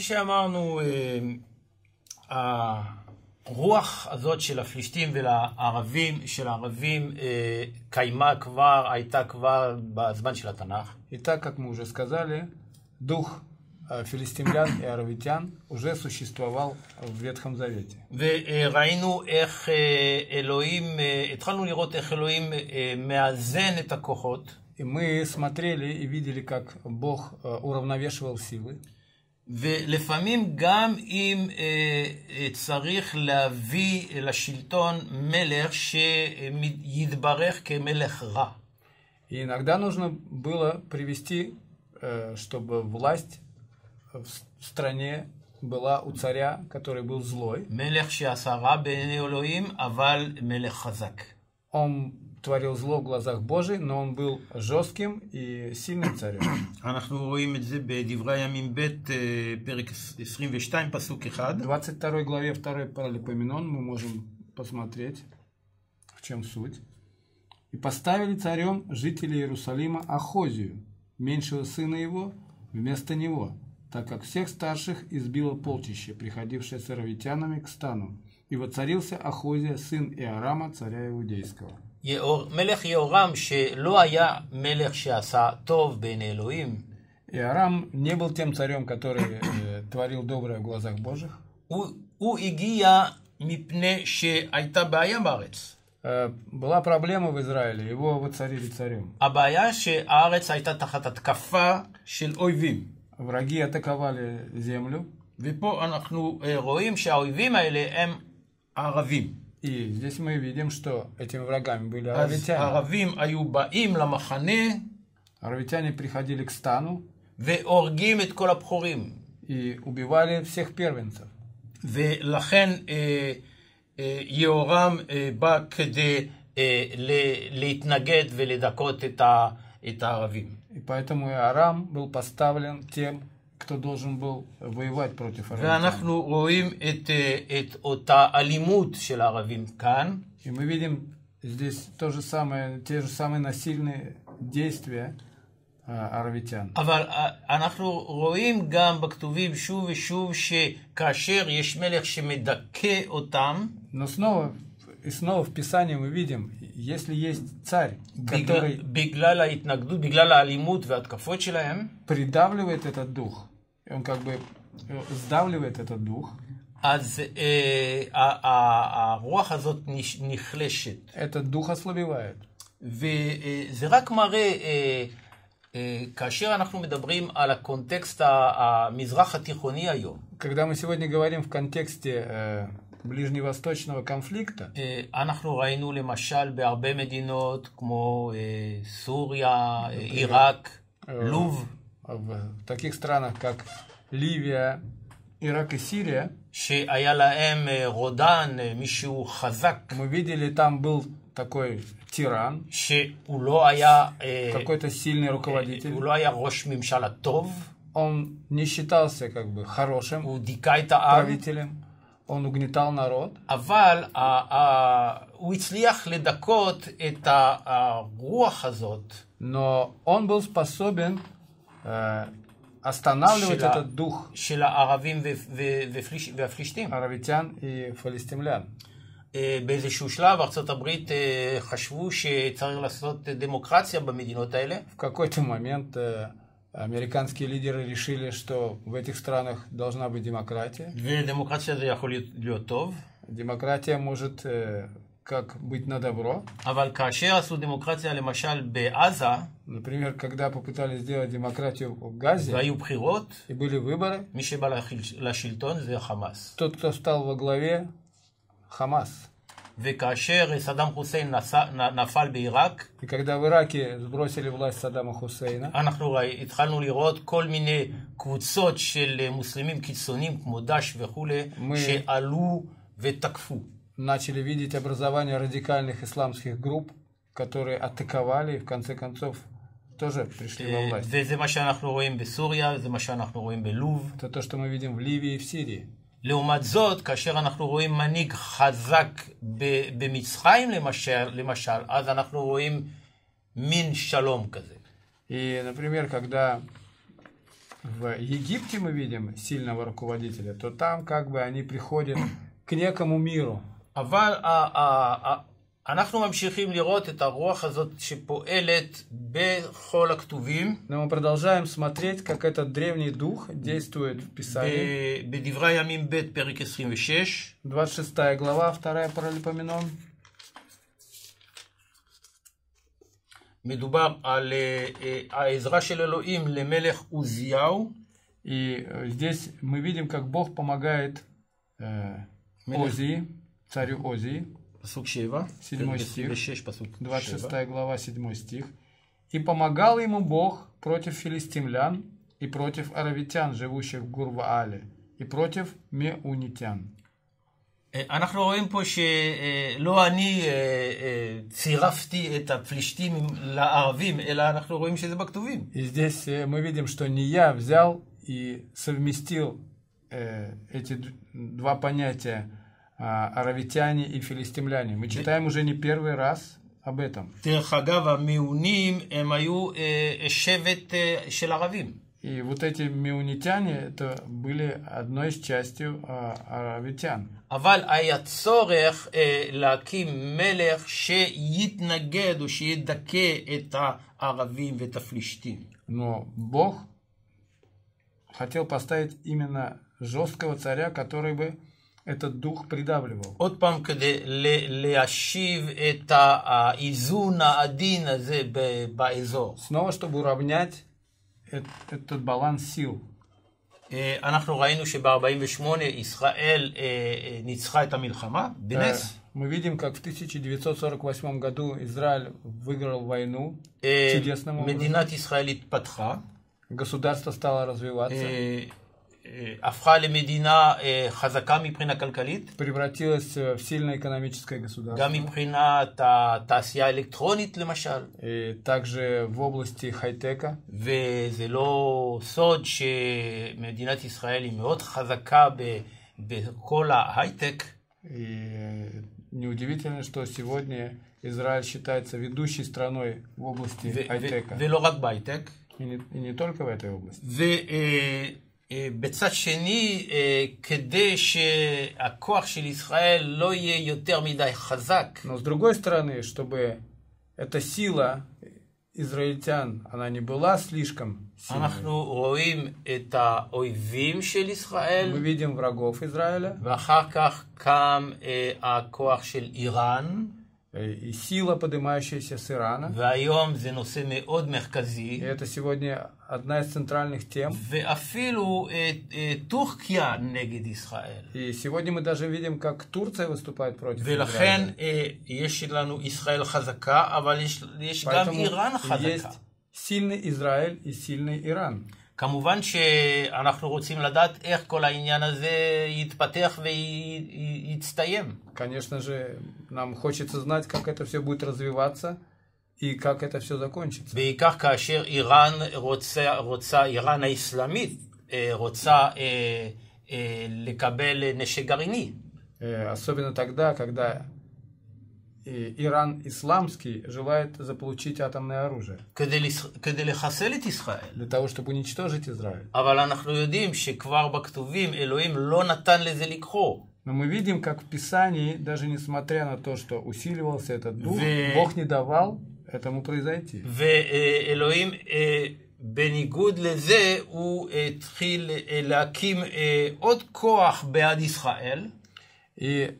אז כפי שאמרנו, אה, הרוח הזאת של הפלישתים ולערבים, של הערבים, אה, קיימה כבר, הייתה כבר בזמן של התנ"ך. И так, как мы уже сказали, дух э, филистимлян и аравитян уже существовал в Ветхом Завете. וראינו איך אה, אלוהים, אה, התחלנו לראות איך אלוהים אה, מאזן את הכוחות. И мы смотрели и видели, как Бог э, уравновешивал силы. ולפעמים גם אם אה, אה, צריך להביא לשלטון מלך שיתברך כמלך רע. И иногда нужно было привести, э, чтобы власть в с- стране была у царя, который был злой. מלך שעשה רע בעיני אלוהים, אבל מלך חזק. Он творил зло в глазах Божий, но он был жестким и сильным царем. אנחנו רואים את זה בדברי הימים ב', אה, פרק 22, פסוק 1. В 22 главе 2 Паралипоменон мы можем посмотреть, в чем суть. «И поставили царем жители Иерусалима Ахозию, меньшего сына его, вместо него, так как всех старших избило полчище, приходившее с аравитянами к стану. И воцарился Ахозия, сын Иорама, царя Иудейского». יאור, מלך יהורם, שלא היה מלך שעשה טוב בעיני אלוהים, Иорам не был тем царем, который э, творил доброе в глазах Божьих. הוא, הוא הגיע מפני שהייתה בעיה בארץ. Э, Была проблема в Израиле, его воцарили царем. הבעיה שהארץ הייתה תחת התקפה של אויבים. Враги атаковали землю, ופה אנחנו אה, רואים שהאויבים האלה הם ערבים. и здесь мы видим, что этими врагами были אז аравитяне. הערבים היו באים למחנה Аравитяне приходили к стану והורגים את כל הבכורים. и убивали всех первенцев. ולכן אה, אה, יהורם אה, בא כדי אה, ל- להתנגד ולדכות את, ה, את הערבים. И поэтому Арам был поставлен тем, кто должен был воевать против аравитян. ואנחנו רואים את, אה, את אותה אלימות של הערבים כאן, И мы видим здесь то же самое, те же самые насильные действия а, аравитян. אבל אה, אנחנו רואים גם בכתובים שוב ושוב שכאשר יש מלך שמדכא אותם, Но снова и снова в Писании мы видим, если есть царь, בגלל, который בגלל ההתנגדות, בגלל האלימות וההתקפות שלהם, придавливает этот дух, и он как бы э, сдавливает этот дух, אז אה, ה- ה- הרוח הזאת נש- נחלשת. этот дух ослабевает. וזה רק מראה, אה, אה, כאשר אנחנו מדברים על הקונטקסט ה- המזרח התיכוני היום, Когда мы сегодня говорим в контексте э, ближневосточного конфликта, אה, אנחנו ראינו למשל בהרבה מדינות כמו אה, סוריה, אה, עיראק, לוב, в таких странах, как Ливия, Ирак и Сирия, שהיה להם אה, רודן, אה, מישהו חזק, мы видели, там был такой тиран, שהוא לא היה, אה, какой-то сильный руководитель. הוא לא היה ראש ממשל הטוב, Он не считался как бы хорошим הוא דיכא את העם, правителем, он угнетал народ, אבל ה- ה- הוא הצליח לדכות את ה- הרוח הזאת но он был способен э, останавливать Шила. этот дух של הערבים ו- ו- ופליש- והפלישתים. аравитян и фалистимлян. אה, באיזשהו שלב ארה"ב אה, חשבו שצריך לעשות דמוקרטיה במדינות האלה, В какой-то момент э, американские лидеры решили, что в этих странах должна быть демократия. ודמוקרטיה זה יכול להיות, להיות טוב, Демократия может э, как быть на добро. אבל כאשר עשו דמוקרטיה למשל בעזה, Например, когда попытались сделать демократию в Газе והיו בחירות, и были выборы, מי שבא לחיל- לשלטון זה חמאס. тот, кто стал во главе, Хамас. וכאשר סדאם חוסיין נסע- נ- נפל בעיראק, И когда в Ираке сбросили власть Саддама Хусейна, אנחנו ראי- התחלנו לראות כל מיני קבוצות של אה, מוסלמים קיצוניים כמו דאעש וכולי, מ- שעלו ותקפו. начали видеть образование радикальных исламских групп, которые атаковали и в конце концов тоже пришли во אה, власть. וזה מה שאנחנו רואים בסוריה, זה מה שאנחנו רואים בלוב. Это то, что мы видим в Ливии и в Сирии. לעומת זאת, כאשר אנחנו רואים מנהיג חזק ב- במצרים למשל, למשל, אז אנחנו רואים מין שלום כזה. И, например, когда в в Египте мы видим сильного руководителя, то там как бы они приходят к некому миру. אבל ה- ה- ה- אנחנו ממשיכים לראות את הרוח הזאת שפועלת בכל הכתובים, Но мы продолжаем смотреть, как этот древний дух действует в Писании. ב- בדברי הימים ב', פרק 26, 26 глава, 2 паралипоменон. מדובר על אה, אה, העזרה של אלוהים למלך עוזיהו, И э, здесь мы видим, как Бог помогает э, Мелех. Озии, царю Озии, פסוק 7, седьмой פרק стих. 26, פסוק 26 7. глава, 7 стих. «И помогал ему Бог против филистимлян и против аравитян, живущих в Гурваале, и против меунитян». אה, אנחנו רואים פה שלא אני אה, אה, צירפתי את הפלישתים לערבים, אלא אנחנו רואים שזה בכתובים. И здесь э, мы видим, что не я взял и совместил э, эти д- два понятия а, аравитяне и филистимляне. Мы читаем уже не первый раз об этом. דרך אגב, המעונים הם היו אה, שבט אה, של ערבים. И вот эти меунитяне, это были одной из частью а, аравитян. אבל היה צורך אה, להקים מלך שיתנגד או שידכא את הערבים ואת הפלישתים. Но Бог хотел поставить именно жесткого царя, который бы этот дух придавливал. עוד פעם, כדי ל- להשיב את ה- האיזון העדין הזה ב- באזור. Снова, чтобы уравнять эт- этот баланс сил. אה, אנחנו ראינו שב-48 ישראל אה, אה, ניצחה את המלחמה, Э, בנס. Мы видим, как в 1948 году Израиль выиграл войну אה, чудесным образом. מדינת ישראל התפתחה, Государство стало развиваться, אה, אה, הפכה למדינה אה, חזקה מבחינה כלכלית, превратилось э, в сильное экономическое גם государство. מבחינת התעשייה האלקטרונית למשל. И также в области хай-тека. וזה לא סוד שמדינת ישראל היא מאוד חזקה ב- בכל ההייטק, И неудивительно, что сегодня Израиль считается ведущей страной в области ו- хай-тека. ו- ולא רק בהייטק. И не, и не только в этой области. ובצד שני, אה, כדי שהכוח של ישראל לא יהיה יותר מדי חזק, Но с другой стороны, чтобы эта сила израильтян, она не была слишком сильной. אנחנו רואים את האויבים של Мы ישראל, видим врагов Израиля, ואחר כך קם אה, הכוח של איראן, э, и Э, сила, поднимающаяся с Ирана. И это сегодня одна из центральных тем. И сегодня мы даже видим, как Турция выступает против Израиля. Поэтому есть сильный Израиль и сильный Иран. כמובן שאנחנו רוצים לדעת איך כל העניין הזה יתפתח ויצטיים. Конечно же, нам хочется знать, как это все будет развиваться и как это все закончится. בעיקר כאשר איראן רוצה, רוצה איראן האסלאמית, אה, רוצה אה, אה, לקבל נשק גרעיני. Э, Особенно тогда, когда э, Иран исламский желает заполучить атомное оружие כדי, לס- כדי לחסל את ישראל. для того, чтобы уничтожить Израиль. אבל אנחנו יודעים שכבר בכתובים אלוהים לא נתן לזה לקרות. Но мы видим, как в Писании, даже несмотря на то, что усиливался этот дух, Ве- Бог не давал этому произойти. ואלוהים, אה, בניגוד לזה, הוא התחיל אה, להקים אה, עוד כוח בעד ישראל, И в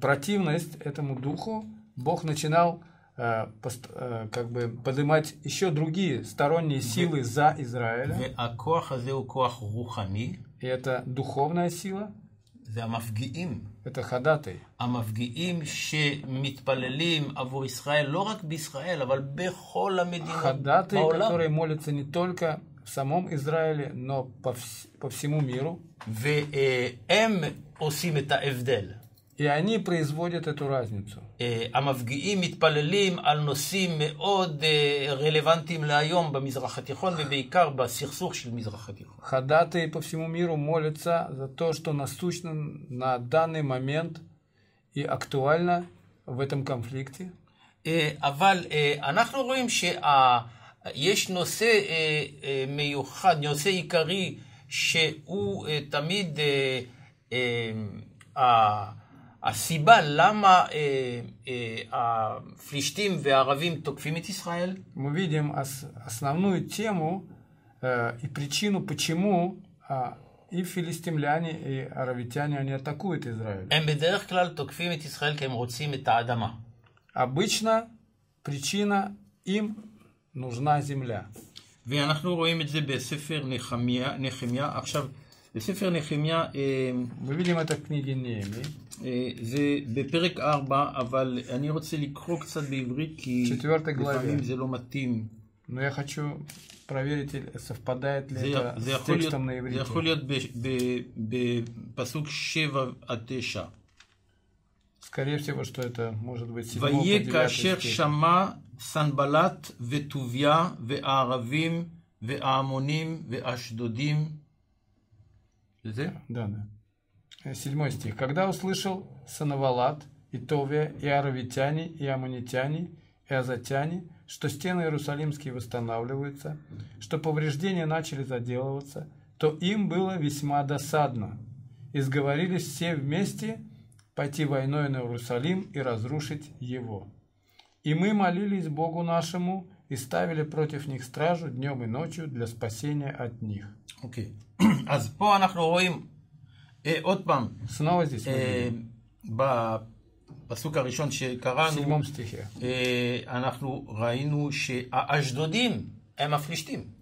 противность этому духу Бог начинал э, пост- э, как бы поднимать еще другие сторонние силы за Израиля. והכוח הזה הוא כוח רוחני, И это духовная сила, זה המפגיעים. это ходатай. המפגיעים שמתפללים עבור ישראל, לא רק בישראל, אבל בכל המדינות Ходатай, בעולם. которые молятся не только в самом Израиле, но по, вс- по всему миру. והם עושים את ההבדל. И они производят эту разницу. אה, המפגיעים מתפללים על נושאים מאוד אה, רלוונטיים להיום במזרח התיכון ובעיקר בסכסוך של מזרח התיכון. Ходатаи по всему миру молятся за то, что насущно на данный момент и актуально в этом конфликте. אה, אבל אה, אנחנו רואים יש נושא אה, אה, מיוחד, נושא עיקרי, שהוא אה, תמיד אה, אה, ה- הסיבה למה אה, אה, הפלישתים והערבים תוקפים את ישראל, Мы видим ос- основную тему э, и причину, почему а, и филистимляне, и аравитяне, они атакуют Израиль. הם בדרך כלל תוקפים את ישראל כי הם רוצים את האדמה. Обычно причина им нужна земля. ואנחנו רואים את זה בספר נחמיה, נחמיה. עכשיו, בספר נחמיה אה, Мы видим это в книге Неемии. אה, זה בפרק 4, אבל אני רוצה לקרוא קצת בעברית, כי четвертой главе. לפעמים זה לא מתאים. Но я хочу проверить, или совпадает ли זה, это זה, с יכול להיות, текстом на זה иврите. יכול להיות ב- ב- בפסוק 7 עד 9. Скорее всего, что это может быть 7 по ויהיה 9 כאשר стих. שמע סנבלט וטוביה והערבים והעמונים ואשדודים. Язык? Да, да. Э, седьмой стих. «Когда услышал Санавалат, и Товия, и Аравитяне, и Амунитяне, и Азатяне, что стены Иерусалимские восстанавливаются, что повреждения начали заделываться, то им было весьма досадно. И сговорились все вместе пойти войной на Иерусалим и разрушить его. И мы молились Богу нашему и ставили против них стражу днем и ночью для спасения от них». Окей. Okay. אז פה אנחנו רואים, אה, עוד פעם, Снова здесь мы אה, видим, בפסוק הראשון в שקראנו, седьмом стихе. אה, אנחנו ראינו שהאשדודים הם הפלישתים.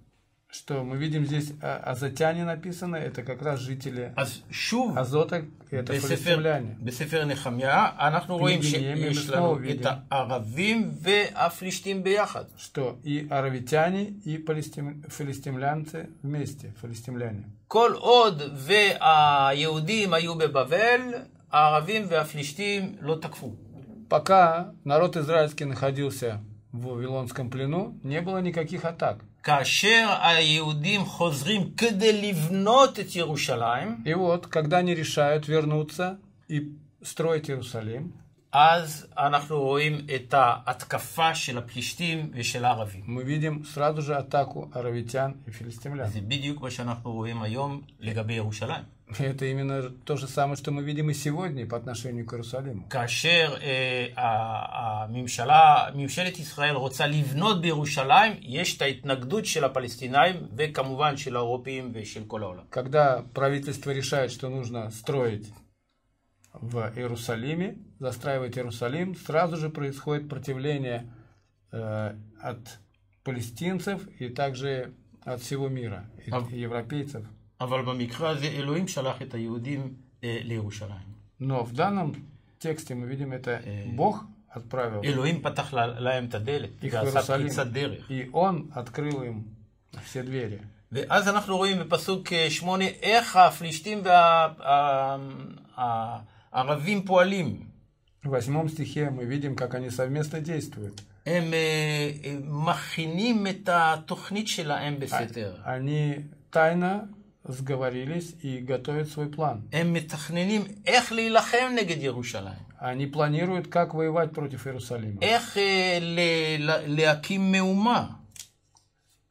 что мы видим здесь а- азотяне написано, это как раз жители אז שוב, Азота, это בספר, филистимляне. בספר נחמיה, אנחנו רואים נהמיה שיש אנחנו לנו וידעים. את הערבים והפלישתים ביחד. Что и аравитяне, и палестим- филистимлянцы вместе, филистимляне. כל עוד והיהודים היו בבבל, הערבים והפלישתים לא תקפו. Пока народ израильский находился в Вавилонском плену, не было никаких атак. כאשר היהודים חוזרים כדי לבנות את ירושלים, И вот, когда они решают вернуться и строить Иерусалим, אז אנחנו רואים את ההתקפה של הפלישתים ושל הערבים. мы видим сразу же атаку аравитян и филистимлян. זה בדיוק מה שאנחנו רואים היום לגבי ירושלים. И это именно то же самое, что мы видим и сегодня по отношению к Иерусалиму. כאשר אה, ה- הממשלה, ממשלת ישראל רוצה לבנות בירושלים, יש את ההתנגדות של הפלסטינאים וכמובן של האירופאים ושל כל העולם. Когда правительство решает, что нужно строить в Иерусалиме, застраивать Иерусалим, сразу же происходит противление э, от палестинцев и также от всего мира, и- А- и европейцев. אבל במקרה הזה אלוהים שלח את היהודים אה, לירושלים. Но в данном тексте мы видим, это Бог отправил, אלוהים פתח לה- להם את הדלת их в ועשה Иерусалим, פריצת דרך. и Он открыл им все двери. ואז אנחנו רואים בפסוק אה, שמונה איך הפלישתים והערבים פועלים. В восьмом стихе мы видим, как они совместно действуют. הם אה, אה, מכינים את התוכנית שלהם בסתר. Они tайно сговорились и готовят свой план. הם מתכננים איך להילחם נגד ירושלים. Они планируют, как воевать против Иерусалима, איך אה, ל- ל- להקים מהומה.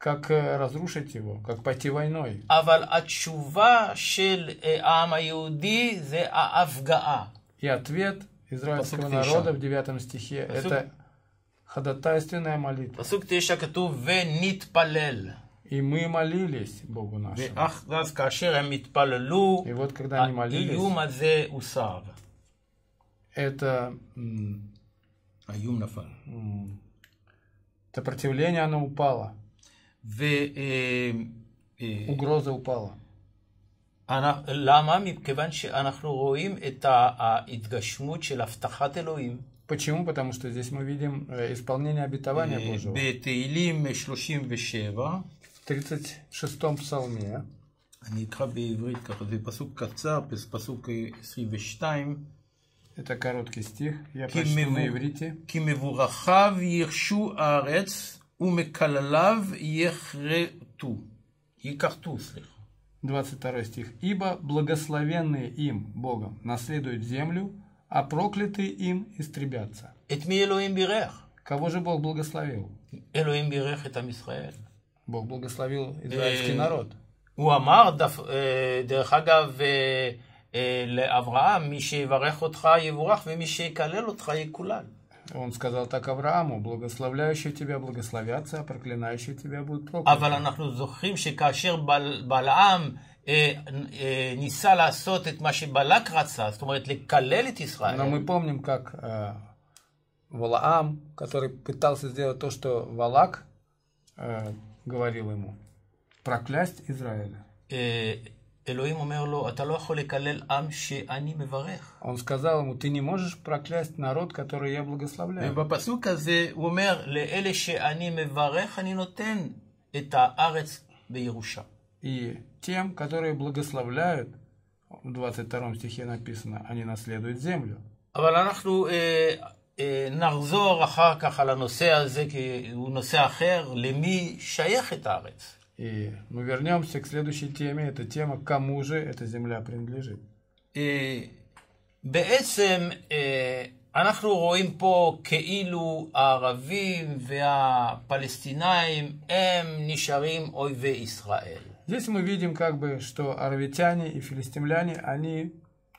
как э, разрушить его, как пойти войной. И ответ израильского народа в 9 стихе – это ходатайственная молитва. И мы молились Богу нашему. И вот когда они молились, это сопротивление, оно упало. ולמה? угроза упала. מכיוון שאנחנו רואים את ה- ההתגשמות של הבטחת אלוהים. Почему? Потому что здесь мы видим э, исполнение обетования אה, Божьего. בתהילים 37, В 36-м псалме, אני אקרא בעברית ככה, זה פסוק קצר, פס- פסוק אה, 22, это короткий стих, я כי прочту מבו- на иврите. כי מבורחיו ירשו הארץ ומקלליו יכרתו. יכרתו, סליחה. 22 стих. «Ибо благословенные им, Богом, наследуют землю, а проклятые им истребятся». את מי אלוהים בירך? Кого же Бог благословил? אלוהים בירך את עם ישראל. Бог благословил израильский Э, народ. הוא אמר, דף- אה, דרך אגב, אה, אה, לאברהם, מי שיברך אותך יבורך, ומי שיקלל אותך יקולל. Он сказал так Аврааму, благословляющие тебя благословятся, а проклинающие тебя будут אבל прокляты. אנחנו זוכרים שכאשר בל- בלעם אה, אה, ניסה לעשות את מה שבלק רצה, זאת אומרת לקלל את Но ישראל, мы помним, как э, Валаам, который пытался сделать то, что Валак э, говорил ему, проклясть Израиля. אה, אלוהים אומר לו, אתה לא יכול לקלל עם שאני מברך. Он сказал ему, ты не можешь проклясть народ, который я благословляю. ובפסוק הזה הוא אומר, לאלה שאני מברך אני נותן את הארץ בירושה. И тем, которые благословляют, в 22 стихе написано, они наследуют землю. אבל אנחנו אה, אה, נחזור אחר כך על הנושא הזה, כי הוא נושא אחר, למי שייכת הארץ. И мы вернемся к следующей теме. Это тема, кому же эта земля принадлежит. אה, בעצם אה, אנחנו רואים פה כאילו הערבים והפלסטינאים הם נשארים אויבי ישראל. Здесь мы видим, как бы, что аравитяне и филистимляне, они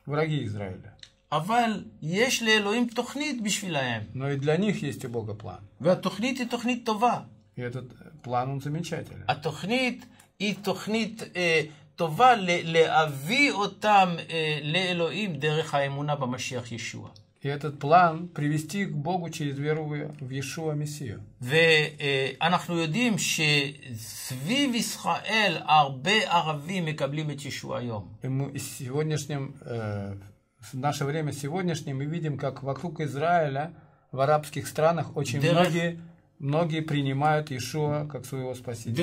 враги Израиля. אבל יש לאלוהים תוכנית בשבילהם, Но и для них есть у Бога план. והתוכנית היא תוכנית טובה. И этот план, он замечательный. התוכנית היא תוכנית אה, טובה ל- להביא אותם אה, לאלוהים דרך האמונה במשיח ישוע. И этот план привести к Богу через веру в в Иешуа Мессию. ואנחנו יודעים שסביב ישראל הרבה ערבים מקבלים את ישוע היום. И мы в сегодняшнем, э, в наше время сегодняшнее мы видим, как вокруг Израиля в арабских странах очень Дерech- многие, Многие принимают Иешуа как своего спасителя.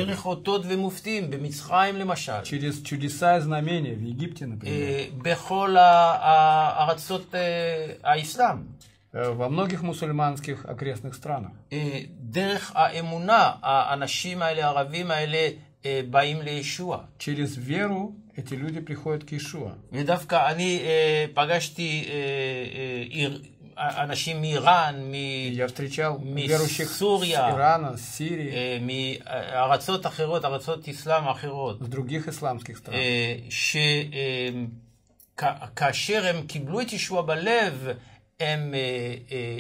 Через чудеса и знамения в Египте, например. Э, во многих мусульманских окрестных странах. Через веру эти люди приходят к Иешуа. ודווקא אני אה, פגשתי אה, אה, עיר- אנשים מאיראן, И מ- я встречал Мисс верующих с Сурия. Ирана, с Сирии, אה, מארצות אחרות, ארצות אסלאם אחרות, с других исламских стран. שכאשר הם קיבלו את ישוע בלב, הם אה, אה,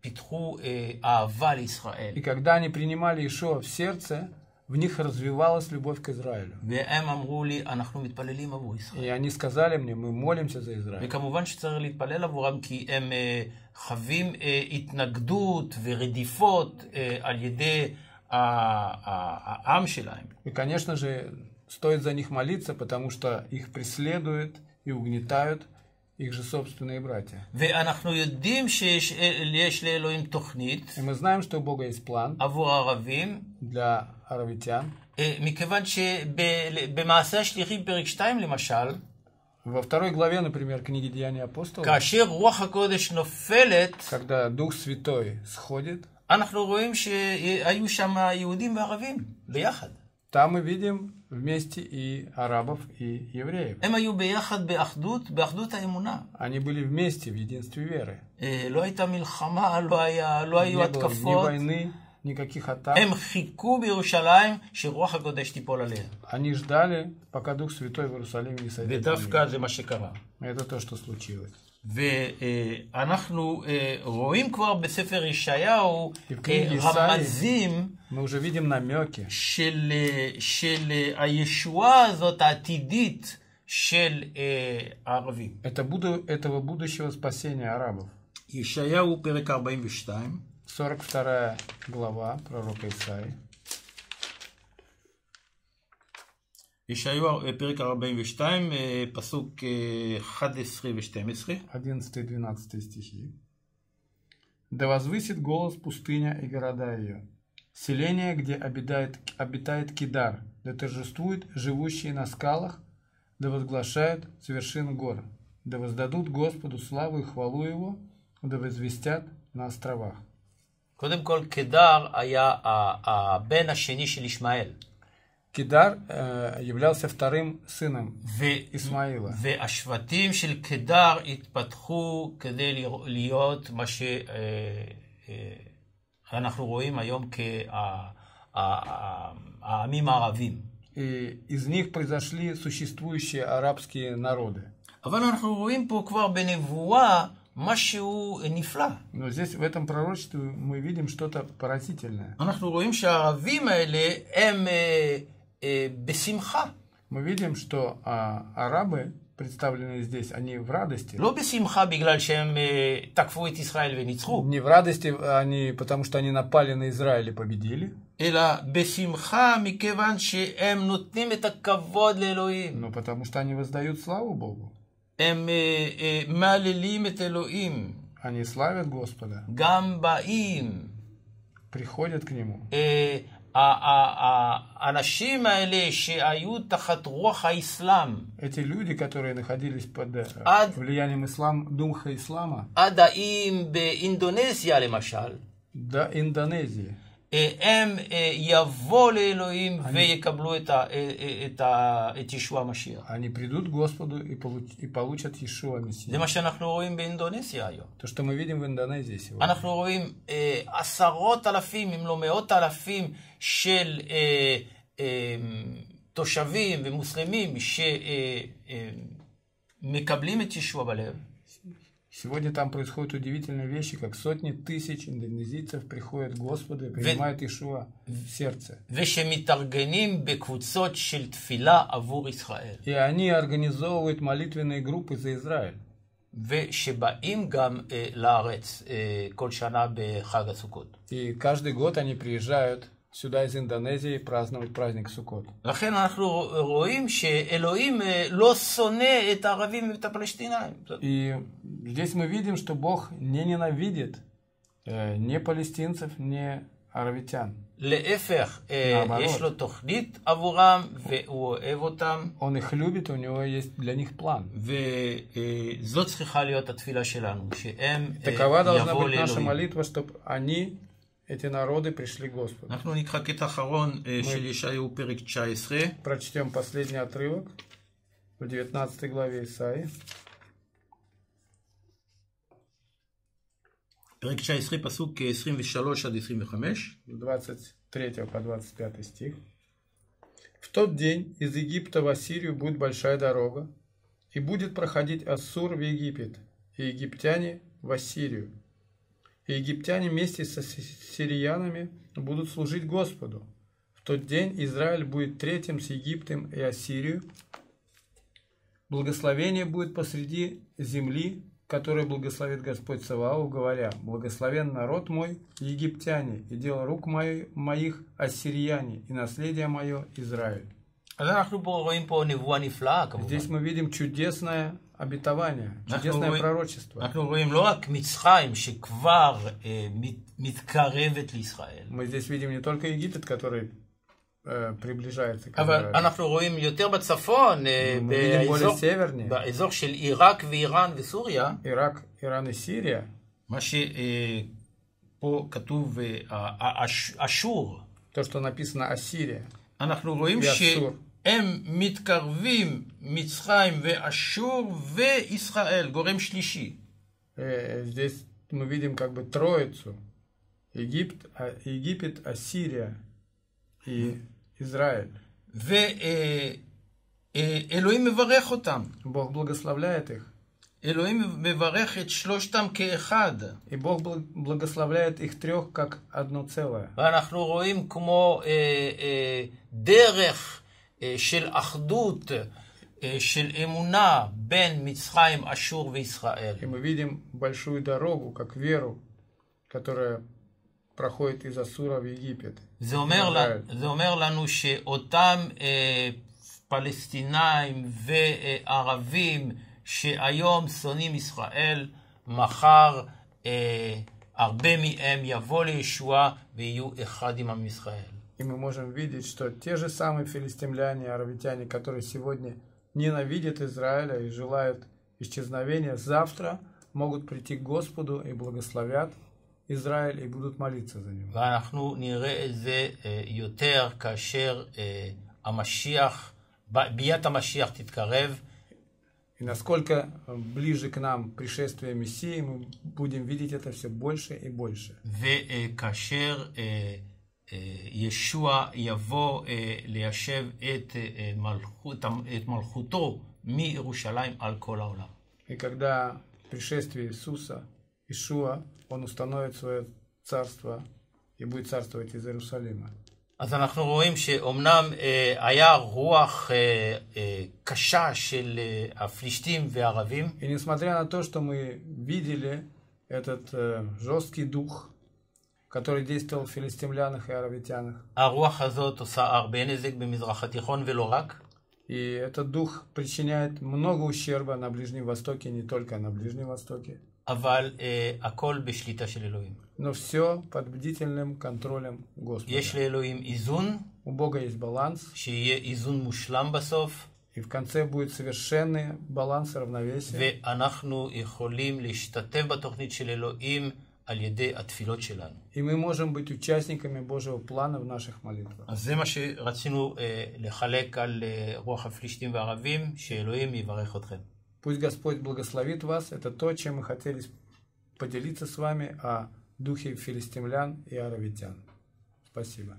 פיתחו אה, אהבה לישראל. И когда они принимали Иешуа в сердце, в них развивалась любовь к Израилю. והם אמרו לי, אנחנו מתפללים עבור ישראל. И они сказали мне, мы молимся за Израиль. וכמובן שצריך להתפלל עבורם כי הם אה, חווים אה, התנגדות ורדיפות אה, על ידי ה- ה- העם שלהם. И, конечно же, стоит за них молиться, потому что их преследуют и угнетают их же собственные братья. ואנחנו יודעים שיש יש לאלוהים תוכנית И мы знаем, что у Бога есть план עבור הערבים, для аравитян. אה, מכיוון שבמעשה השליחים פרק 2 למשל, Во второй главе, например, книги Деяний апостолов, כאשר רוח הקודש נופלת, когда Дух Святой сходит, אנחנו רואים שהיו שם יהודים וערבים ביחד. там мы видим вместе и арабов, и евреев. Они были вместе в единстве веры. Не было ни войны, никаких атак. Они ждали, пока Дух Святой в Иерусалиме не сойдет. Это то, что случилось. ואנחנו אה, רואים כבר בספר ישעיהו בקניג אה, ישעיה. רמזים Мы уже видим намеки של, אה, של אה, הישועה הזאת העתידית של אה, הערבים. это буду, этого будущего спасения арабов. ישעיהו פרק 42, 42 глава пророка Исаии. ישעיהו אה, פרק 42, אה, פסוק אה, 11 ו-12. 11-12 стихи. «Да возвысит голос пустыня и города ее, селение, где обитает, обитает Кидар, да торжествуют живущие на скалах, да возглашают с вершин гор, да воздадут Господу славу и хвалу Его, да возвестят на островах». קודם כל, קדר היה ה- הבן השני של ישמעאל. Кидар э, являлся вторым сыном ו- Исмаила. והשבטים של קדר התפתחו כדי לרא- להיות מה אנחנו רואים היום כעמים הערבים. И из них произошли существующие арабские народы. אבל אנחנו רואים פה כבר בנבואה משהו נפלא. Но здесь, в этом пророчестве, мы видим что-то поразительное. אנחנו רואים שהערבים האלה הם бесимха. Мы видим, что а, арабы представлены здесь, они в радости. Не в радости они, потому что они напали на Израиль и победили. Но ну, потому что они воздают славу Богу. Они славят Господа. Гамбаим. Приходят к Нему. А, а, а, האנשים האלה שהיו תחת רוח האסלאם Эти люди, которые находились под э, Ад. влиянием ислам, духа ислама, עד האיים באינדונזיה למשל, до Индонезии, אה, הם אה, יבואו לאלוהים ויקבלו את, ה, אה, אה, את, ה, את ישוע המשיח. они придут к Господу и, получ- и получат Иешуа זה Мессию. מה שאנחנו רואים באינדונזיה היום. То, что мы видим в Индонезии сегодня. אנחנו רואים אה, עשרות אלפים, אם לא מאות אלפים, של אה, אה, תושבים ומוסלמים שמקבלים את ישוע בלב, Сегодня там происходят удивительные вещи, как сотни тысяч индонезийцев приходят к Господу и принимают Иешуа в сердце. ושמתארגנים בקבוצות של תפילה עבור ישראל, И они организовывают молитвенные группы за Израиль. ושבאים גם אה, לארץ אה, כל שנה בחג הסוכות. И каждый год они приезжают сюда из Индонезии праздновать праздник Суккот. לכן אנחנו רואים שאלוהים אה, לא שונא את הערבים ואת הפלסטינאים. И здесь мы видим, что Бог не ненавидит э, ни палестинцев, ни аравитян. להפך, אה, מעברות. יש לו תוכנית עבורם והוא אוהב אותם, Он их любит, у него есть для них план. וזאת צריכה להיות התפילה שלנו, שהם אה, Такова должна יבואו быть наша לאלוהים. молитва, чтобы они, эти народы, пришли к Господу. אנחנו נקרא קטע אחרון אה, של ישעיהו פרק 19, Прочтем последний отрывок в 19 главе Исаии. פרק 19 פסוק אה, 23 עד 25. 23 по 25 стих. В тот день из Египта в Ассирию будет большая дорога, и будет проходить Ассур в Египет, и египтяне в Ассирию. и египтяне вместе со сириянами будут служить Господу. В тот день Израиль будет третьим с Египтом и Ассирию. Благословение будет посреди земли, которое благословит Господь Саваоф, говоря, «Благословен народ мой, египтяне, и дело рук моих, ассирияне, и наследие мое, Израиль». Здесь мы видим чудесное обетование, чудесное רואים- пророчество. אנחנו רואים לא רק מצרים שכבר אה, מת- מתקרבת לישראל, Мы здесь видим не только Египет, который э, приближается к אבל Израилю. אנחנו רואים יותר בצפון, אה, Мы видим более באזור- севернее. באזור של עיראק ואיראן וסוריה, Ирак, Иран и Сирия. מה שפה כתוב אה, ה- הש- אשור, То, что написано Ассирия. אנחנו רואים ואסור. שהם מתקרבים, מצרים ואשור וישראל, גורם שלישי. Э, Здесь мы видим как бы троицу. Египет, а- Египет, Ассирия и Израиль. ואלוהים מברך אותם. Бог благословляет их. אלוהים מברך את שלושתם כאחד. И Бог бл- благословляет их трех как одно целое. ואנחנו רואים כמו אה, אה, דרך אה, של אחדות, אה, של אמונה בין מצרים, אשור וישראל. И мы видим большую дорогу, как веру, которая проходит из Асура в Египет. זה אומר, ישראל. לה- זה אומר לנו שאותם אה, פלסטינאים וערבים שהיום שונאים ישראל, מחר אה, הרבה מהם יבוא לישועה ויהיו אחד עם עם ישראל. И мы можем видеть, что те же самые филистимляне, аравитяне, которые сегодня ненавидят Израиля и желают исчезновения, завтра могут прийти к Господу и благословят Израиль и будут молиться за него. ואנחנו נראה את זה אה, יותר כאשר אה, המשיח, ב- ביאת המשיח תתקרב, И насколько э, ближе к нам пришествие Мессии, мы будем видеть это все больше и больше. וכאשר אה, אה, ישוע יבוא אה, ליישב את, אה, אה, מלכות, את מלכותו מירושלים על כל העולם. וכדא פרישסטוי סוסה, ישוע, און אוסטנוי צווי צרסטווה, יבוא צרסטווה את ירושלימה. אז אנחנו רואים שאומנם אה, היה רוח אה, אה, קשה של אה, הפלישתים והערבים. (אומר בערבית: אני מסמדרן אותו שאתה מבידי לי את אה, הז'וסקי אה, דוך) который действовал в филистимлянах и аравитянах, הרוח הזאת עושה הרבה נזק במזרח התיכון ולא רק, и этот дух причиняет много ущерба на Ближнем Востоке, не только на Ближнем Востоке, אבל אה, הכל בשליטה של אלוהים. но все под бдительным контролем Господа. יש לאלוהים איזון, У Бога есть баланс, שיהיה איזון מושלם בסוף, и в конце будет совершенный баланс и равновесие. ואנחנו יכולים להשתתף בתוכנית של אלוהים על ידי התפילות שלנו. И мы можем быть участниками Божьего плана в наших молитвах. אז זה מה שרצינו אה, לחלק על אה, רוח הפלישתים והערבים, שאלוהים יברך אתכם. Пусть Господь благословит вас. Это то, чем мы хотели поделиться с вами о духе филистимлян и аравитян. Спасибо.